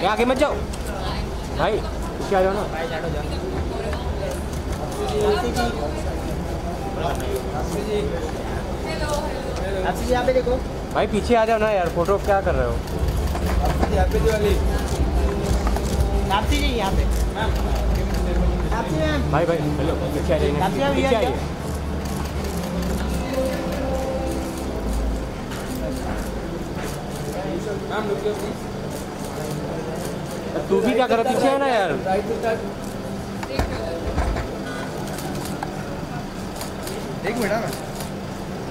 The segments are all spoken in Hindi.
क्या आगे मत जाओ। भाई पीछे आ जाओ ना। पे देखो भाई पीछे आ जाओ ना यार फ़ोटो क्या कर रहे हो? यहाँ पे जी यहाँ पे भाई भाई हेलो पीछे आ जाइए पीछे आ आइए। तू भी क्या कर रहा पीछे है ना यार। एक मिनट मैम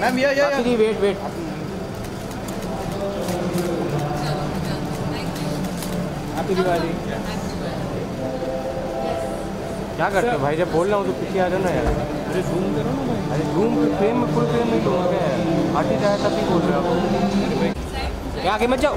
मैम ये जी वेट वेट हैप्पी दिवाली क्या करते हो भाई? जब बोल रहा हूँ तो पीछे आ जाओ ना यार। अरे जूम करो ना अरे जूम फ्रेम में फुल फ्रेम नहीं लूँगा क्या यार। आर्टिस्ट आया तब भी बोल रहा हो आप। क्या आगे मत जाओ।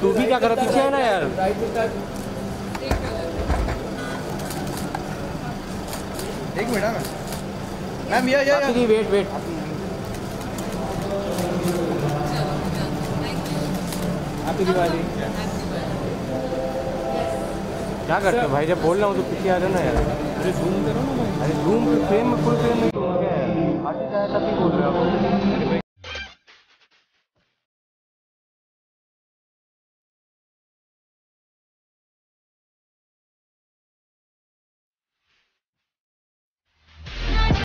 तू भी क्या कर रहा पीछे है ना यार। एक मिनट मैम मैम ये जी वेट वेट हैप्पी दिवाली क्या करते हो भाई? जब बोल रहा हूँ तो पीछे आ जाओ ना यार। अरे जूम करो ना। अरे जूम फ्रेम में फुल फ्रेम भी बोल रहे हो